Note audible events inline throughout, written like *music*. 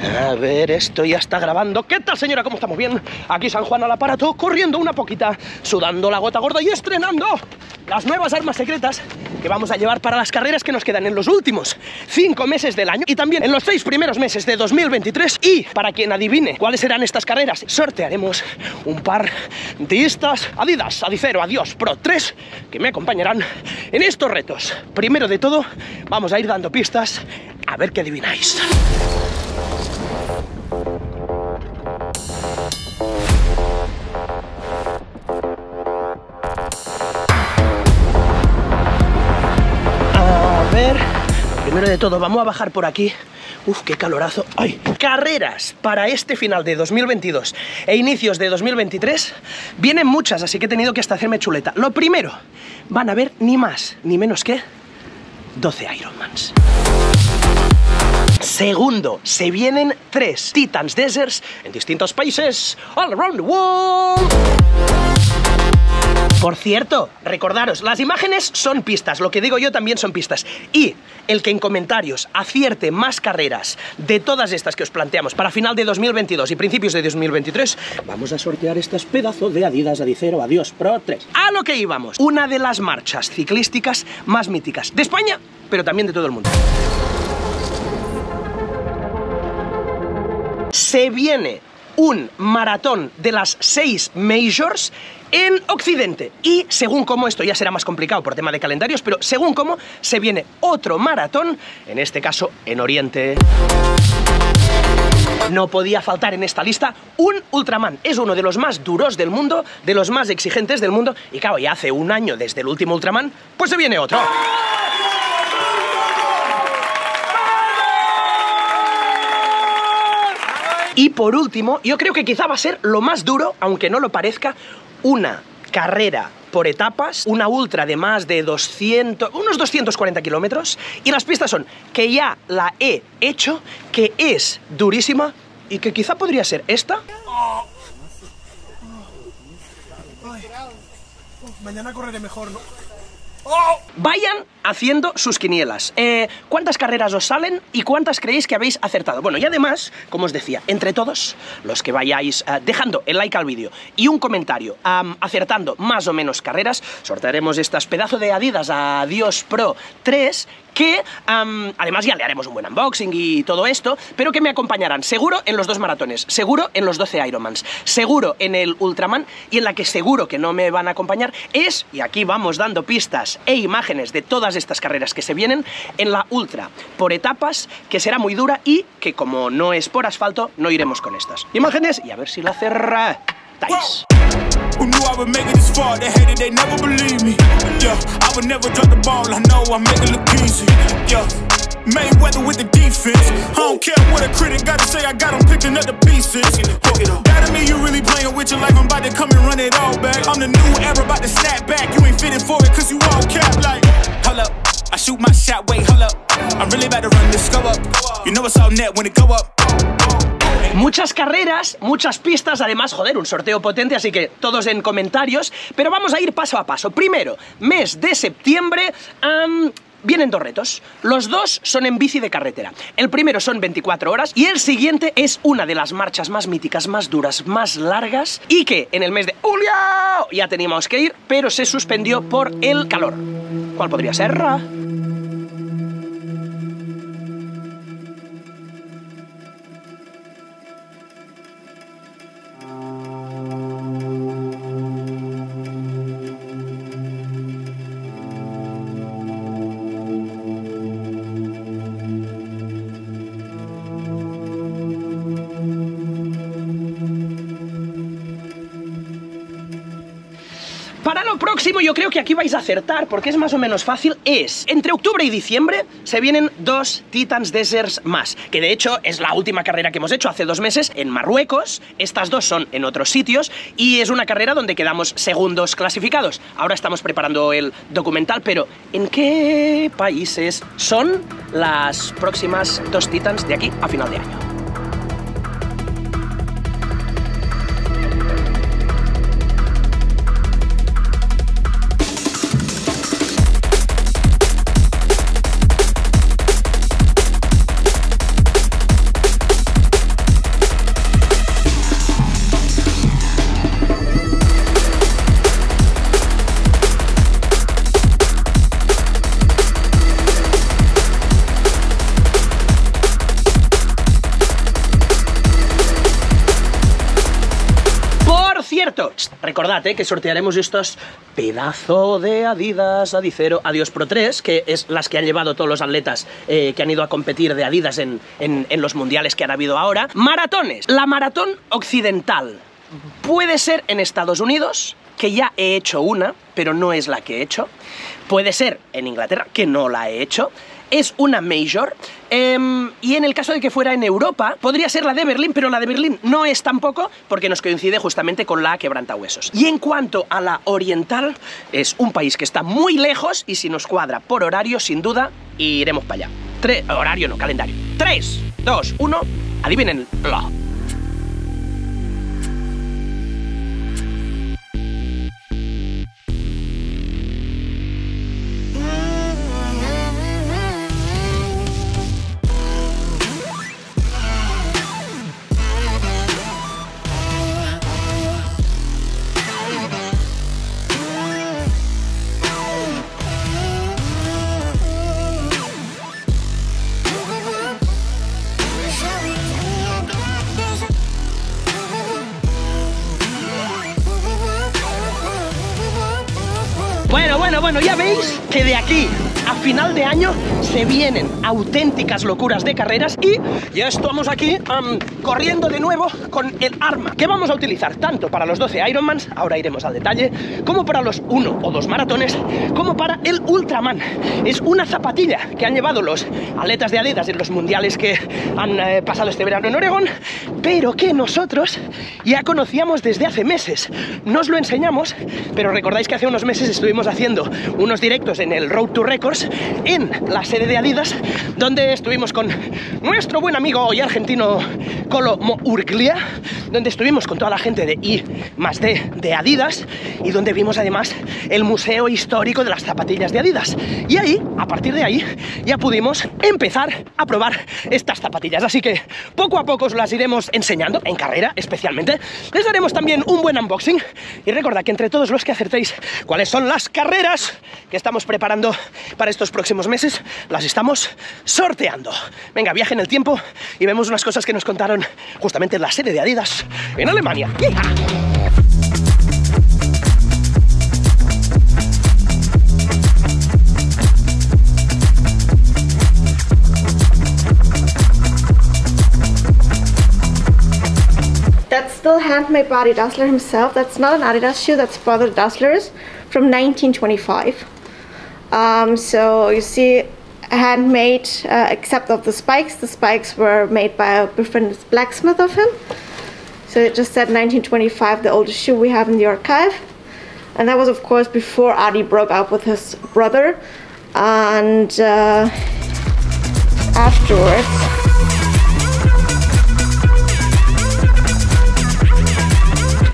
A ver, esto ya está grabando. ¿Qué tal, señora? ¿Cómo estamos? Bien. Aquí San Juan al aparato, corriendo una poquita, sudando la gota gorda y estrenando las nuevas armas secretas que vamos a llevar para las carreras que nos quedan en los últimos cinco meses del año y también en los seis primeros meses de 2023. Y para quien adivine cuáles serán estas carreras, sortearemos un par de estas Adidas Adicero Adiós Pro 3 que me acompañarán en estos retos. Primero de todo, vamos a ir dando pistas a ver qué adivináis. A ver, primero de todo, vamos a bajar por aquí. Uf, qué calorazo. ¡Ay! Carreras para este final de 2022 e inicios de 2023 vienen muchas, así que he tenido que hasta hacerme chuleta. Lo primero, van a ver ni más ni menos que 12 Ironmans. Segundo, se vienen tres Titans Deserts en distintos países all around the world. Por cierto, recordaros, las imágenes son pistas, lo que digo yo también son pistas. Y el que en comentarios acierte más carreras de todas estas que os planteamos para final de 2022 y principios de 2023, vamos a sortear estas pedazos de Adidas Adicero Adiós Pro 3. A lo que íbamos, una de las marchas ciclísticas más míticas de España, pero también de todo el mundo. Se viene un maratón de las seis majors en Occidente. Y según cómo, esto ya será más complicado por tema de calendarios, pero según cómo, se viene otro maratón, en este caso en Oriente. No podía faltar en esta lista un Ultraman. Es uno de los más duros del mundo, de los más exigentes del mundo. Y claro, ya hace un año desde el último Ultraman, pues se viene otro. Y por último, yo creo que quizá va a ser lo más duro, aunque no lo parezca, una carrera por etapas, una ultra de más de 200, unos 240 kilómetros, y las pistas son que ya la he hecho, que es durísima y que quizá podría ser esta. Mañana correré mejor, ¿no? Vayan haciendo sus quinielas. Eh, ¿Cuántas carreras os salen y cuántas creéis que habéis acertado? Bueno, y además, como os decía, entre todos los que vayáis eh, dejando el like al vídeo y un comentario acertando más o menos carreras, sortearemos estas pedazos de Adidas Adiós Pro 3 que además ya le haremos un buen unboxing y todo esto, pero que me acompañarán seguro en los dos maratones, seguro en los 12 Ironmans, seguro en el Ultraman y en la que seguro que no me van a acompañar es, y aquí vamos dando pistas e imágenes de todas estas carreras que se vienen, en la Ultra, por etapas, que será muy dura y que como no es por asfalto, no iremos con estas imágenes y a ver si la cerráis. Who knew I would make it this far? They hated, they never believe me. Yeah, I would never drop the ball. I know I make it look easy. Yeah. With the defense. Care what a critic say, I got 'em pieces. Muchas carreras, muchas pistas, además, joder, un sorteo potente, así que todos en comentarios, pero vamos a ir paso a paso. Primero, mes de septiembre, am, Vienen dos retos. Los dos son en bici de carretera. El primero son 24 horas y el siguiente es una de las marchas más míticas, más duras, más largas y que en el mes de julio ya teníamos que ir, pero se suspendió por el calor. ¿Cuál podría ser? Yo creo que aquí vais a acertar, porque es más o menos fácil, es entre octubre y diciembre se vienen dos Titans Deserts más, que de hecho es la última carrera que hemos hecho hace dos meses en Marruecos, estas dos son en otros sitios, y es una carrera donde quedamos segundos clasificados. Ahora estamos preparando el documental, pero ¿en qué países son las próximas dos Titans de aquí a final de año? Cierto, recordad que sortearemos estos pedazo de Adidas Adicero Adios Pro 3, que es las que han llevado todos los atletas eh, que han ido a competir de Adidas en, en los mundiales que han habido ahora. Maratones. La maratón occidental puede ser en Estados Unidos, que ya he hecho una, pero no es la que he hecho. Puede ser en Inglaterra, que no la he hecho es una major. Eh, y en el caso de que fuera en Europa, podría ser la de Berlín, pero la de Berlín no es tampoco porque nos coincide justamente con la quebrantahuesos. Y en cuanto a la oriental, es un país que está muy lejos y si nos cuadra por horario, sin duda, iremos para allá. Tre horario no, calendario. 3, 2, 1, adivínenlo. Bueno, que de aquí final de año se vienen auténticas locuras de carreras y ya estamos aquí corriendo de nuevo con el arma que vamos a utilizar tanto para los 12 Ironmans, ahora iremos al detalle, como para los 1 o 2 maratones, como para el Ultraman. Es una zapatilla que han llevado los atletas de Adidas en los mundiales que han eh, pasado este verano en Oregón, pero que nosotros ya conocíamos desde hace meses. Nos lo enseñamos, pero recordáis que hace unos meses estuvimos haciendo unos directos en el Road to Records en la sede de Adidas, donde estuvimos con nuestro buen amigo y argentino Colo Urglia, donde estuvimos con toda la gente de I más D de Adidas y donde vimos además el museo histórico de las zapatillas de Adidas. Y ahí, a partir de ahí, ya pudimos empezar a probar estas zapatillas. Así que poco a poco os las iremos enseñando, en carrera especialmente. Les daremos también un buen unboxing y recordad que entre todos los que acertéis cuáles son las carreras que estamos preparando para estos próximos meses, las estamos sorteando. Venga, viaje en el tiempo y vemos unas cosas que nos contaron justamente en la sede de Adidas en Alemania. That's still handmade by Dassler himself. That's not an Adidas shoe, that's Brother Dassler's from 1925. Um, so you see, handmade uh, except of the spikes. The spikes were made by a different blacksmith of him. So it just said 1925, the oldest shoe we have in the archive. And that was, of course, before Adi broke up with his brother. And uh, afterwards,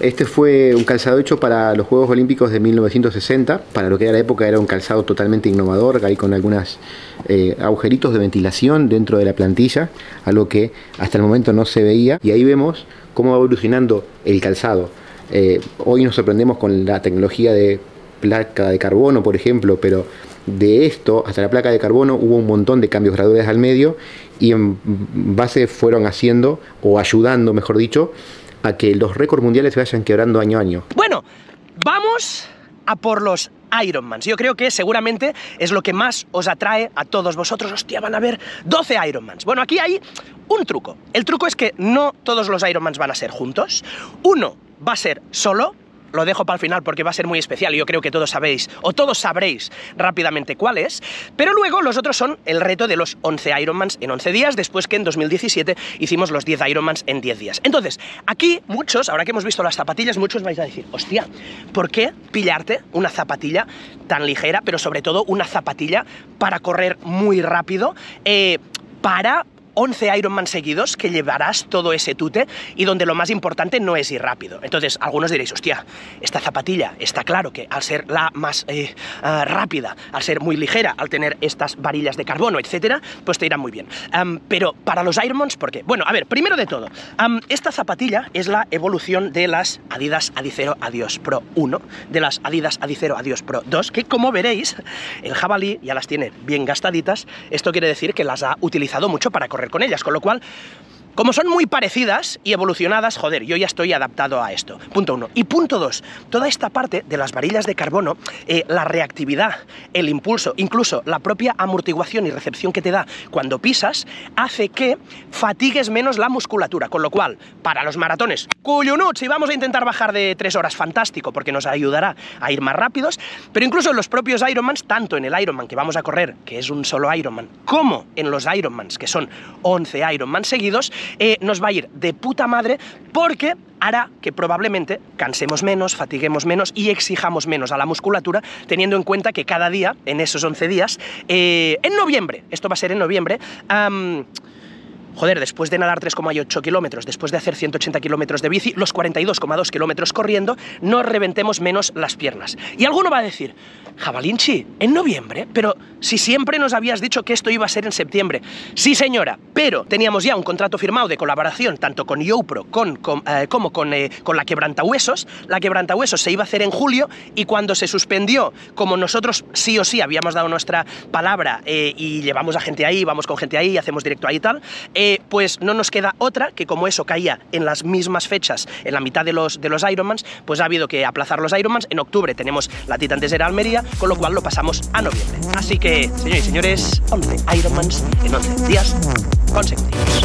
Este fue un calzado hecho para los Juegos Olímpicos de 1960. Para lo que era la época era un calzado totalmente innovador, ahí con algunos eh, agujeritos de ventilación dentro de la plantilla, algo que hasta el momento no se veía. Y ahí vemos cómo va evolucionando el calzado. Eh, hoy nos sorprendemos con la tecnología de placa de carbono, por ejemplo, pero de esto hasta la placa de carbono hubo un montón de cambios graduales al medio y en base fueron haciendo o ayudando, mejor dicho, a que los récords mundiales se vayan quebrando año a año. Bueno, vamos a por los Ironmans. Yo creo que seguramente es lo que más os atrae a todos vosotros. Hostia, van a ver 12 Ironmans. Bueno, aquí hay un truco. El truco es que no todos los Ironmans van a ser juntos. Uno va a ser solo, lo dejo para el final porque va a ser muy especial y yo creo que todos sabéis, o todos sabréis rápidamente cuál es, pero luego los otros son el reto de los 11 Ironmans en 11 días, después que en 2017 hicimos los 10 Ironmans en 10 días. Entonces, aquí muchos, ahora que hemos visto las zapatillas, muchos vais a decir, hostia, ¿por qué pillarte una zapatilla tan ligera, pero sobre todo una zapatilla para correr muy rápido, eh, para 11 Ironman seguidos que llevarás todo ese tute y donde lo más importante no es ir rápido. Entonces, algunos diréis, hostia, esta zapatilla está claro que al ser la más eh, uh, rápida, al ser muy ligera, al tener estas varillas de carbono, etcétera, pues te irá muy bien. Pero para los Ironmans, ¿por qué? Bueno, a ver, primero de todo, esta zapatilla es la evolución de las Adidas Adicero Adios Pro 1, de las Adidas Adicero Adios Pro 2, que como veréis, el jabalí ya las tiene bien gastaditas. Esto quiere decir que las ha utilizado mucho para correr con ellas, con lo cual como son muy parecidas y evolucionadas, joder, yo ya estoy adaptado a esto. Punto uno. Y punto dos, toda esta parte de las varillas de carbono, eh, la reactividad, el impulso, incluso la propia amortiguación y recepción que te da cuando pisas, hace que fatigues menos la musculatura. Con lo cual, para los maratones, cuyunut, si vamos a intentar bajar de tres horas, fantástico, porque nos ayudará a ir más rápidos, pero incluso en los propios Ironmans, tanto en el Ironman que vamos a correr, que es un solo Ironman, como en los Ironmans, que son 11 Ironman seguidos, eh, nos va a ir de puta madre porque hará que probablemente cansemos menos, fatiguemos menos y exijamos menos a la musculatura, teniendo en cuenta que cada día, en esos 11 días, eh, en noviembre, esto va a ser en noviembre, joder, después de nadar 3,8 kilómetros, después de hacer 180 kilómetros de bici, los 42,2 kilómetros corriendo, no reventemos menos las piernas. Y alguno va a decir, Jabalinchi, ¿en noviembre? Pero si siempre nos habías dicho que esto iba a ser en septiembre. Sí, señora, pero teníamos ya un contrato firmado de colaboración tanto con YoPro con, eh, como con, eh, con la Quebrantahuesos. La Quebrantahuesos se iba a hacer en julio y cuando se suspendió, como nosotros sí o sí habíamos dado nuestra palabra eh, y llevamos a gente ahí, vamos con gente ahí, hacemos directo ahí y tal, pues no nos queda otra que como eso caía en las mismas fechas, en la mitad de los, de los Ironmans, pues ha habido que aplazar los Ironmans. En octubre tenemos la Titan Desert Almería, con lo cual lo pasamos a noviembre. Así que, señores y señores, 11 Ironmans en 11 días consecutivos.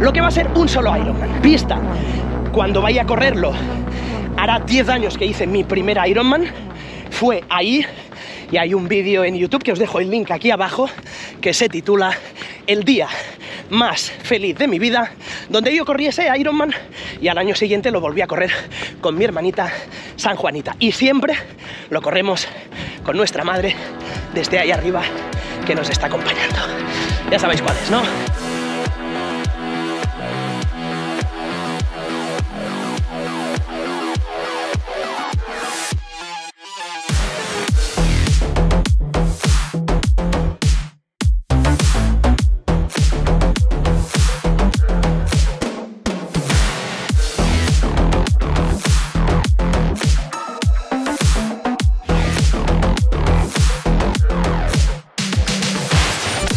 Lo que va a ser un solo Ironman. Pista. Cuando vaya a correrlo, hará 10 años que hice mi primer Ironman. Fue ahí y hay un vídeo en YouTube que os dejo el link aquí abajo que se titula El día más feliz de mi vida, donde yo corrí ese Ironman y al año siguiente lo volví a correr con mi hermanita San Juanita. Y siempre lo corremos con nuestra madre desde ahí arriba que nos está acompañando. Ya sabéis cuál es, ¿no?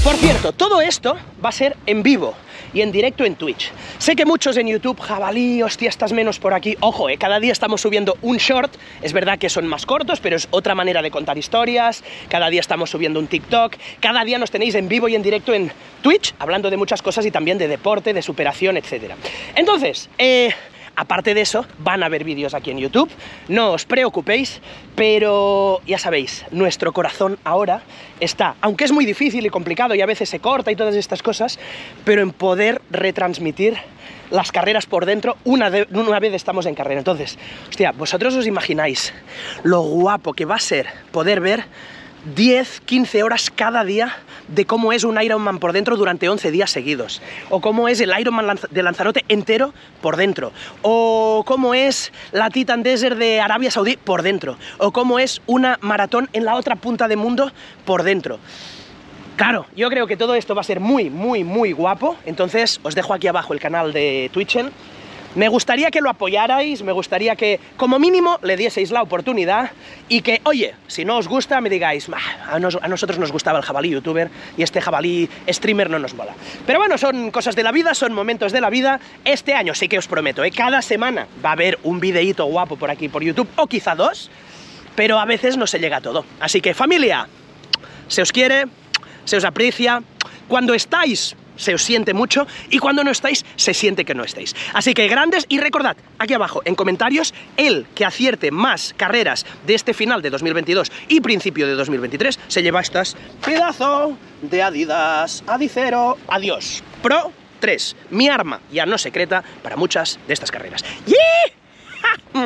Por cierto, todo esto va a ser en vivo y en directo en Twitch. Sé que muchos en YouTube, jabalí, hostia, estás menos por aquí. Ojo, eh, cada día estamos subiendo un short. Es verdad que son más cortos, pero es otra manera de contar historias. Cada día estamos subiendo un TikTok. Cada día nos tenéis en vivo y en directo en Twitch, hablando de muchas cosas y también de deporte, de superación, etc. Entonces, eh, Aparte de eso, van a haber vídeos aquí en YouTube, no os preocupéis, pero ya sabéis, nuestro corazón ahora está, aunque es muy difícil y complicado y a veces se corta y todas estas cosas, pero en poder retransmitir las carreras por dentro una, una vez estamos en carrera. Entonces, hostia, vosotros os imagináis lo guapo que va a ser poder ver 10, 15 horas cada día de cómo es un Ironman por dentro durante 11 días seguidos, o cómo es el Ironman de Lanzarote entero por dentro, o cómo es la Titan Desert de Arabia Saudí por dentro, o cómo es una maratón en la otra punta del mundo por dentro. Claro, yo creo que todo esto va a ser muy, muy, muy guapo, entonces os dejo aquí abajo el canal de Twitchen, me gustaría que lo apoyarais, me gustaría que como mínimo le dieseis la oportunidad y que, oye, si no os gusta, me digáis, a, nosotros nos gustaba el jabalí youtuber y este jabalí streamer no nos mola. Pero bueno, son cosas de la vida, son momentos de la vida. Este año sí que os prometo, ¿eh? cada semana va a haber un videíto guapo por aquí por YouTube, o quizá dos, pero a veces no se llega a todo. Así que familia, se os quiere, se os aprecia, cuando estáis se os siente mucho y cuando no estáis, se siente que no estáis. Así que grandes y recordad aquí abajo en comentarios el que acierte más carreras de este final de 2022 y principio de 2023 se lleva estas pedazo de Adidas Adicero Adiós Pro 3, mi arma ya no secreta para muchas de estas carreras. *laughs*